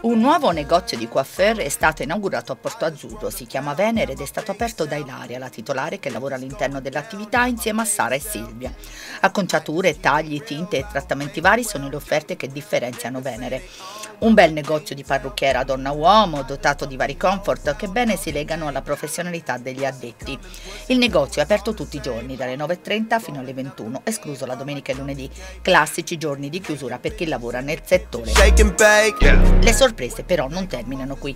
Un nuovo negozio di coiffeur è stato inaugurato a Porto Azzurro, si chiama Venere ed è stato aperto da Ilaria, la titolare che lavora all'interno dell'attività insieme a Sara e Silvia. Acconciature, tagli, tinte e trattamenti vari sono le offerte che differenziano Venere. Un bel negozio di parrucchiera donna-uomo, dotato di vari comfort che bene si legano alla professionalità degli addetti. Il negozio è aperto tutti i giorni, dalle 9.30 fino alle 21, escluso la domenica e lunedì, classici giorni di chiusura per chi lavora nel settore. Le sorprese però non terminano qui.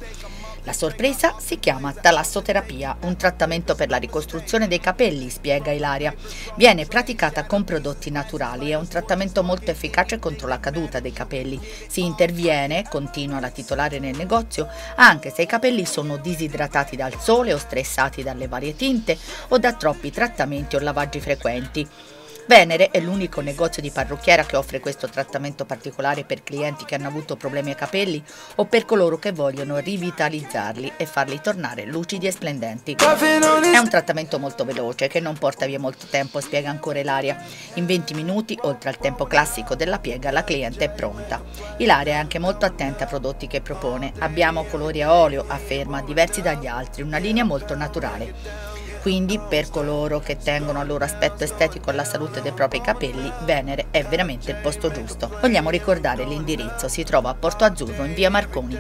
La sorpresa si chiama talassoterapia, un trattamento per la ricostruzione dei capelli, spiega Ilaria. Viene praticata con prodotti naturali, è un trattamento molto efficace contro la caduta dei capelli. Si interviene, continua la titolare nel negozio, anche se i capelli sono disidratati dal sole o stressati dalle varie tinte o da troppi trattamenti o lavaggi frequenti. Venere è l'unico negozio di parrucchiera che offre questo trattamento particolare per clienti che hanno avuto problemi ai capelli o per coloro che vogliono rivitalizzarli e farli tornare lucidi e splendenti. È un trattamento molto veloce che non porta via molto tempo, spiega ancora Ilaria. In 20 minuti, oltre al tempo classico della piega, la cliente è pronta. Ilaria è anche molto attenta ai prodotti che propone. Abbiamo colori a olio, afferma, diversi dagli altri, una linea molto naturale. Quindi per coloro che tengono al loro aspetto estetico e alla salute dei propri capelli, Venere è veramente il posto giusto. Vogliamo ricordare l'indirizzo, si trova a Porto Azzurro in via Marconi.